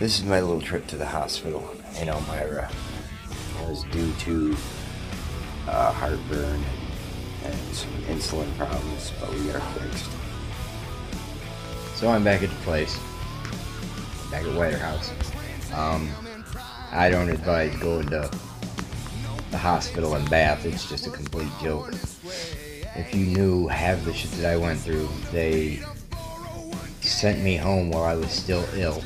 this is my little trip to the hospital in Elmira. It was due to uh, heartburn and, and some insulin problems, but we it fixed. So I'm back at the place, back at White House. Um, I don't advise going to the hospital in Bath. It's just a complete joke. If you knew half the shit that I went through, they sent me home while I was still ill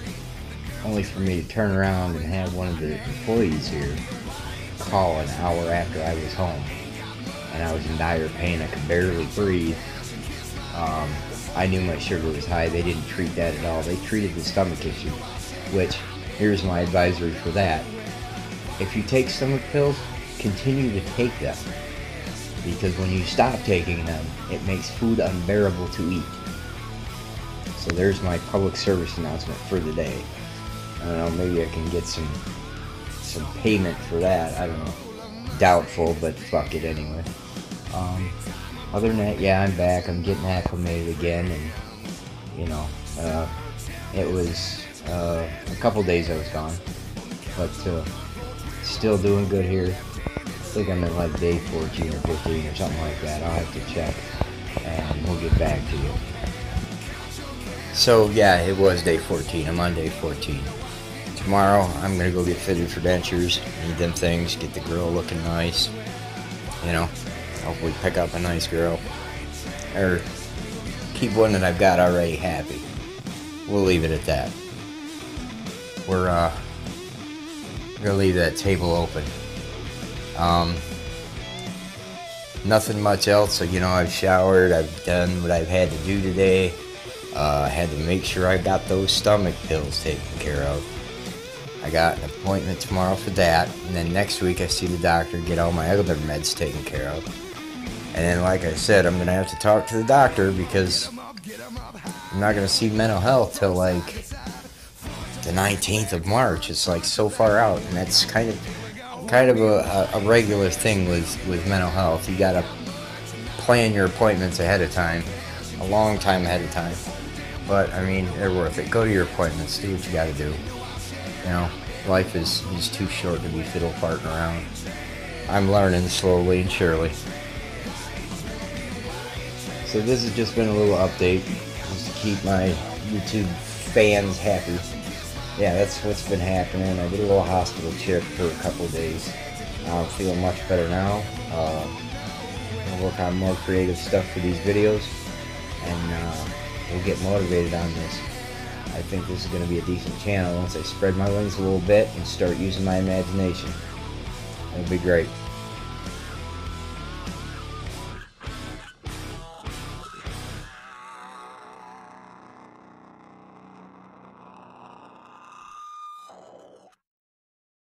only for me to turn around and have one of the employees here call an hour after I was home. And I was in dire pain. I could barely breathe. Um, I knew my sugar was high. They didn't treat that at all. They treated the stomach issue, which here's my advisory for that. If you take stomach pills, continue to take them. Because when you stop taking them, it makes food unbearable to eat. So there's my public service announcement for the day. I don't know, maybe I can get some some payment for that. I don't know. Doubtful, but fuck it anyway. Um, other than that, yeah, I'm back. I'm getting acclimated again, and you know, uh, it was uh, a couple days I was gone, but uh, still doing good here. I think I'm at like day 14 or 15 or something like that. I'll have to check, and we'll get back to you. So yeah, it was day 14. I'm on day 14 tomorrow I'm gonna go get fitted for dentures. Need them things, get the grill looking nice. You know, hopefully pick up a nice girl. Or keep one that I've got already happy. We'll leave it at that. We're uh gonna leave that table open. Um nothing much else, so you know I've showered, I've done what I've had to do today. Uh, I had to make sure I got those stomach pills taken care of. I got an appointment tomorrow for that, and then next week I see the doctor, get all my other meds taken care of. And then, like I said, I'm gonna have to talk to the doctor because I'm not gonna see mental health till like the 19th of March. It's like so far out, and that's kind of kind of a, a regular thing with with mental health. You gotta plan your appointments ahead of time, a long time ahead of time. But I mean, they're worth it. Go to your appointments. Do what you gotta do. You know, life is, is too short to be fiddle farting around. I'm learning slowly and surely. So this has just been a little update, just to keep my YouTube fans happy. Yeah, that's what's been happening. I did a little hospital trip for a couple days. I'm feeling much better now. Uh, I'll work on more creative stuff for these videos, and uh, we'll get motivated on this. I think this is going to be a decent channel once I spread my wings a little bit and start using my imagination. It'll be great.